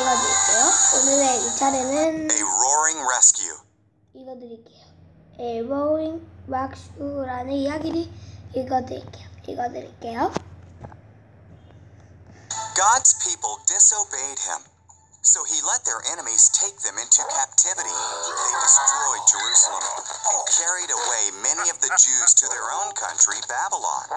읽어드릴게요. 오늘의 이 차례는 A roaring rescue. 읽어드릴게요. A Rolling Rocks라는 이야기를 읽어드릴게요. 읽어드릴게요. God's people disobeyed him. So he let their enemies take them into captivity. They destroyed Jerusalem and carried away many of the Jews to their own country, Babylon.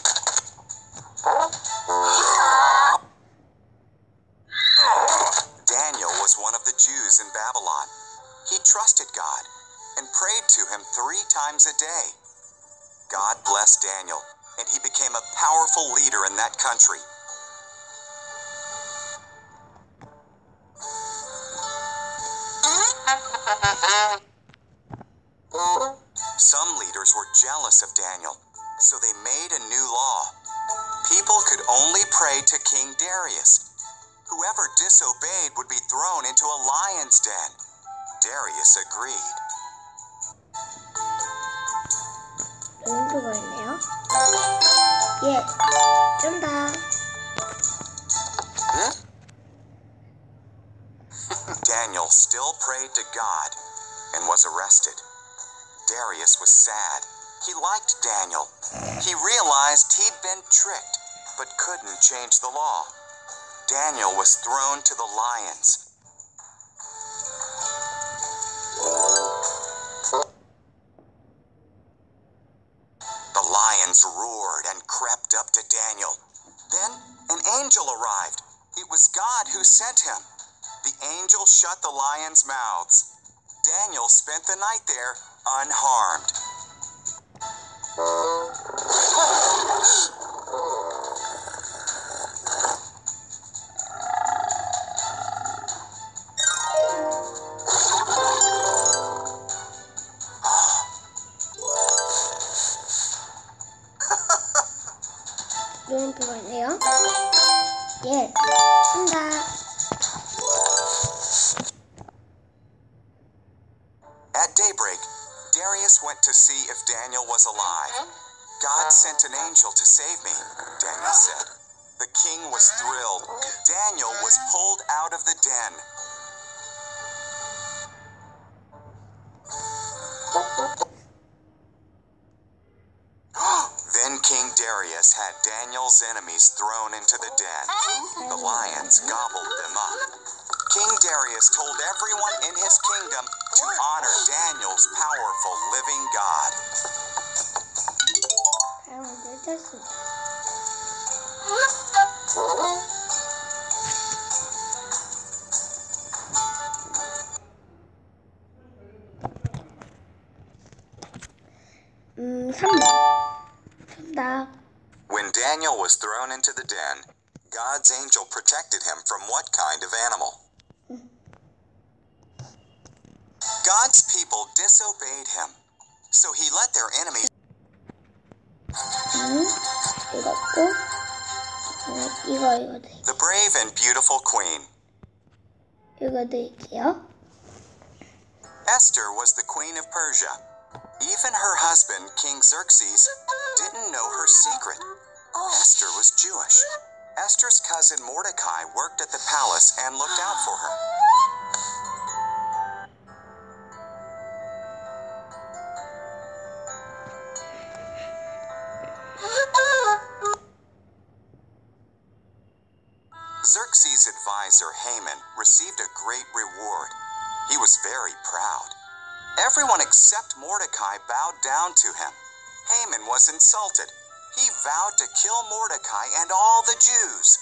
times a day. God blessed Daniel, and he became a powerful leader in that country. Some leaders were jealous of Daniel, so they made a new law. People could only pray to King Darius. Whoever disobeyed would be thrown into a lion's den. Darius agreed. 연주가 있네요. 예, 좀 더. Daniel still prayed to God and was arrested. Darius was sad. He liked Daniel. He realized he'd been tricked, but couldn't change the law. Daniel was thrown to the lions. Arrived. It was God who sent him. The angel shut the lions' mouths. Daniel spent the night there unharmed. If Daniel was alive. God sent an angel to save me, Daniel said. The king was thrilled. Daniel was pulled out of the den. Then King Darius had Daniel's enemies thrown into the den. The lions gobbled them up. King Darius told everyone in his kingdom to honor Daniel's powerful living God. When Daniel was thrown into the den, God's angel protected him from what kind of animal? God's people disobeyed him, so he let their enemies. 음, 읽었고. 어, 이거 읽어드릴게요. The brave and beautiful queen. 읽어드릴게요. Esther was the queen of Persia. Even her husband, King Xerxes, didn't know her secret. Esther was Jewish. Esther's cousin Mordecai worked at the palace and looked out for her. Xerxes' Haman received a great reward. He was very proud. Everyone except Mordecai bowed down to him. Haman was insulted. He vowed to kill Mordecai and all the Jews.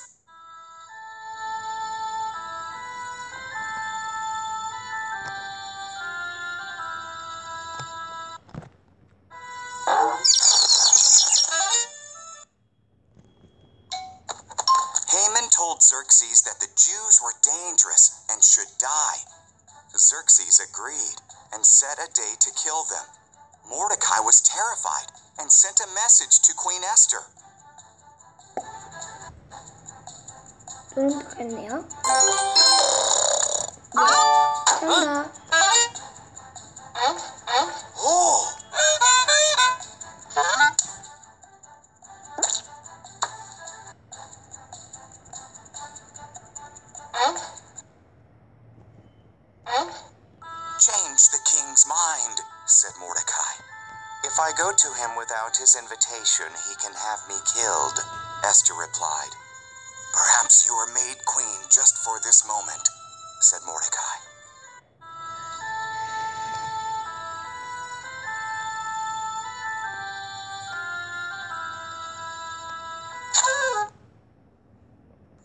set a day to kill them. Mordecai was terrified and sent a message to Queen Esther. Yeah. Have me killed, Esther replied. Perhaps you were made queen just for this moment, said Mordecai.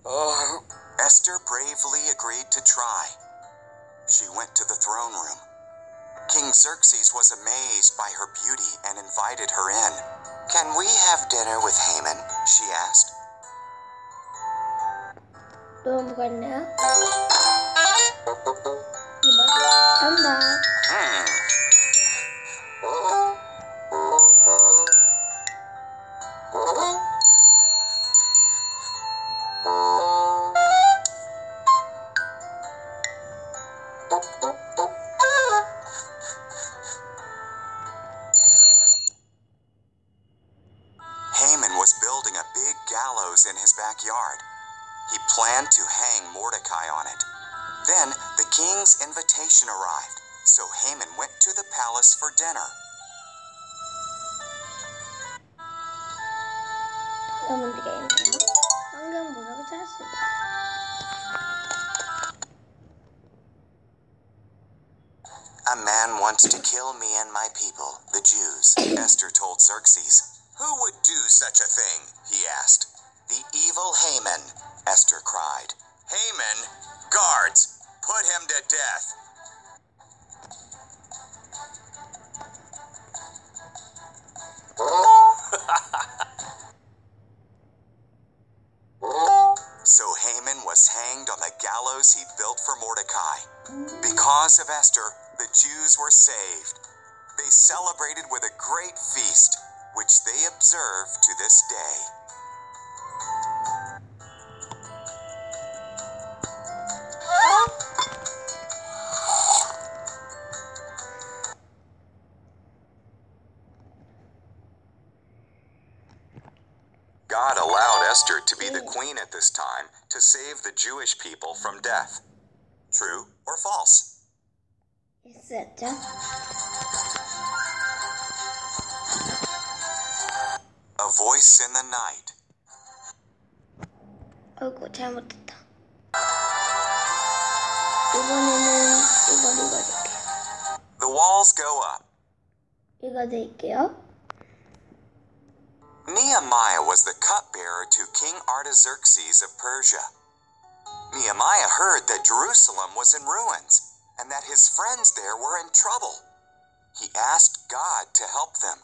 Oh, Esther bravely agreed to try. She went to the throne room. King Xerxes was amazed by her beauty and invited her in. Can we have dinner with Haman? she asked. Doğum günü. Baba. Tam da. gallows in his backyard. He planned to hang Mordecai on it. Then the king's invitation arrived, so Haman went to the palace for dinner. A man wants to kill me and my people, the Jews, Esther told Xerxes. Who would do such a thing? he asked. The evil Haman, Esther cried. Haman? Guards, put him to death. So Haman was hanged on the gallows he'd built for Mordecai. Because of Esther, the Jews were saved. They celebrated with a great feast, which they observe to this day. God allowed Esther to be the queen at this time to save the Jewish people from death. True or false? Is 였 A voice in the night. 어이구 잘못했다 이번에는 이거 읽어줄게요 The walls go up. 읽어드릴게요 Nehemiah was the cupbearer to King Artaxerxes of Persia. Nehemiah heard that Jerusalem was in ruins and that his friends there were in trouble. He asked God to help them.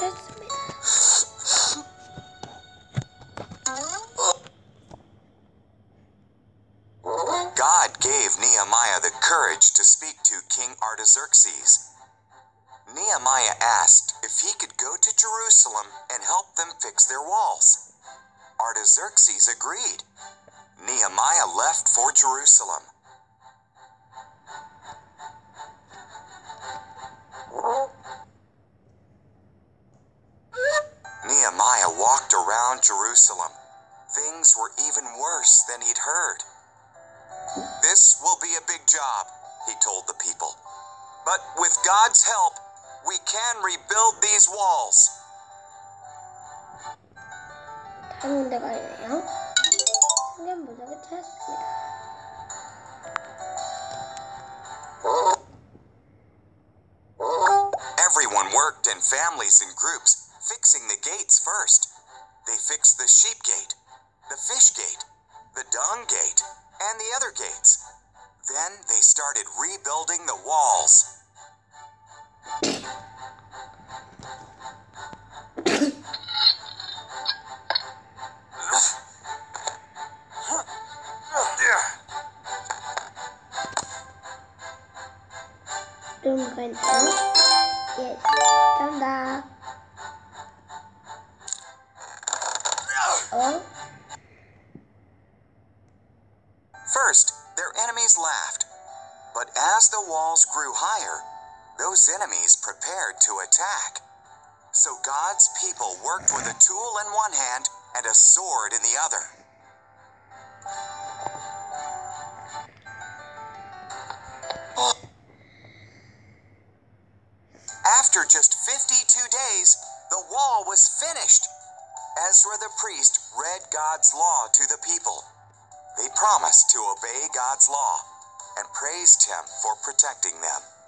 God gave Nehemiah the courage to speak to King Artaxerxes. Nehemiah asked if he could go to Jerusalem and help them fix their walls. Artaxerxes agreed. Nehemiah left for Jerusalem. Nehemiah walked around Jerusalem. Things were even worse than he'd heard. This will be a big job, he told the people. But with God's help, we can rebuild these walls. 다음 문제가 있네요 황금 보석을 찾았습니다 Everyone worked in families and groups, fixing the gates first. They fixed the sheep gate, the fish gate, the dung gate, and the other gates. Then they started rebuilding the walls. People worked with a tool in one hand and a sword in the other. After just 52 days, the wall was finished. Ezra the priest read God's law to the people. They promised to obey God's law and praised him for protecting them.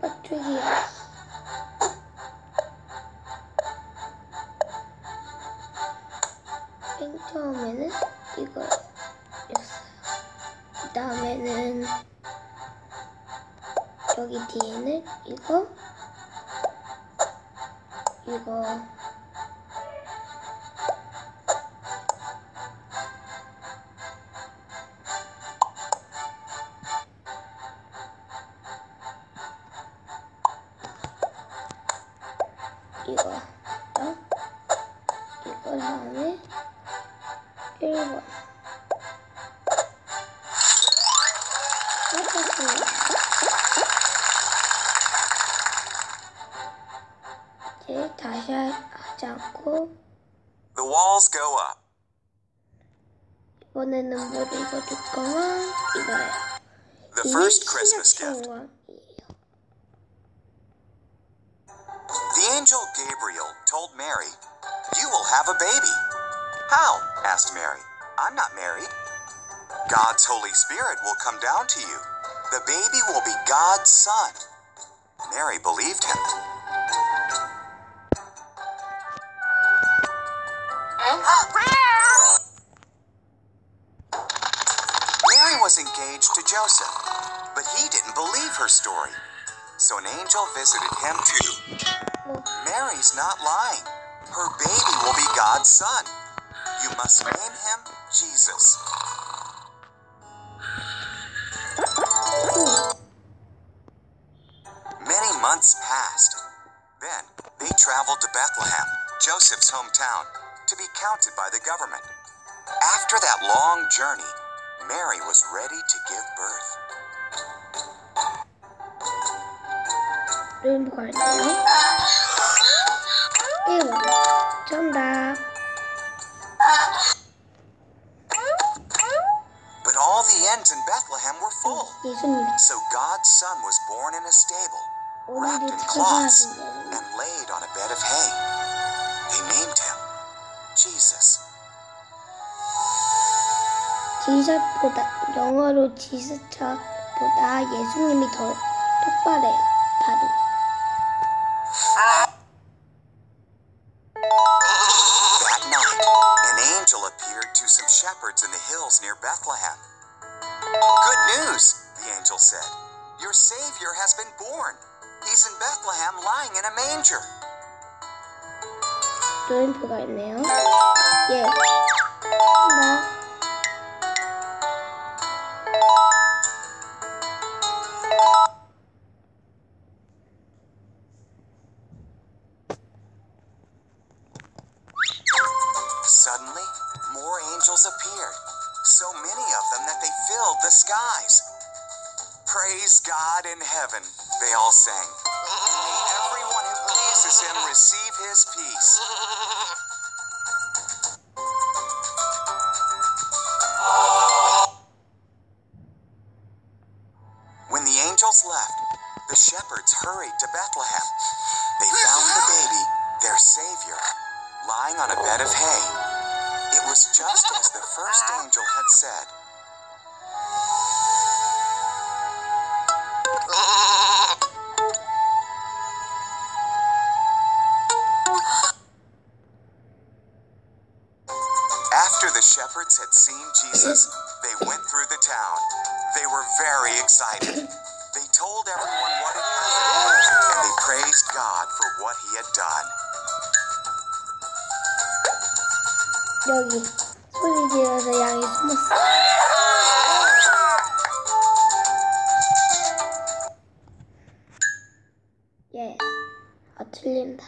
빠투기. 맨 처음에는 이거였어요. 그 다음에는 여기 뒤에는 이거. 이거 1번 똑같습니다 이제 다시 하- 하지 않고 The walls go up. 이번에는 뭘 읽어줄 거만 이거예요 The 이게 first Christmas 시작 gift. 정원이에요 The angel Gabriel told Mary, You will have a baby. How? asked Mary. I'm not married. God's Holy Spirit will come down to you. The baby will be God's son. Mary believed him. Mary was engaged to Joseph, but he didn't believe her story. So an angel visited him too. Mary's not lying. Her baby will be God's son. You must name him Jesus. Many months passed. Then they traveled to Bethlehem, Joseph's hometown, to be counted by the government. After that long journey, Mary was ready to give birth. Doing right now. 정답. So God's son was born in a stable, wrapped 오늘도 in cloths, 찾아가신 and laid on a bed of hay. They named him Jesus. 지샷보다 영어로 지스처보다 예수님이 더 똑바래요 발음이 That night, an angel appeared to some shepherds in the hills near Bethlehem. Good news, the angel said. Your Savior has been born. He's in Bethlehem lying in a manger. Doing right now. Yeah. Suddenly, more angels appeared, so many of them that they filled the skies. Praise God in heaven, they all sang. May everyone who pleases him receive his peace. When the angels left, the shepherds hurried to Bethlehem. They found the baby, their savior, lying on a bed of hay. It was just as the first angel had said. 여기 소리 지르면서 양이 숨었어. 예. 아, 틀린다.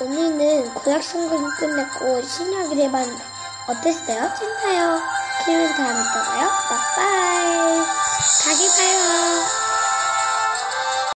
오늘은 구약 성경 끝냈고 신약을 해봤는데 어땠어요? 괜찮아요. 키면 다음에 또 봐요. 빠빠이. 다시 봐요.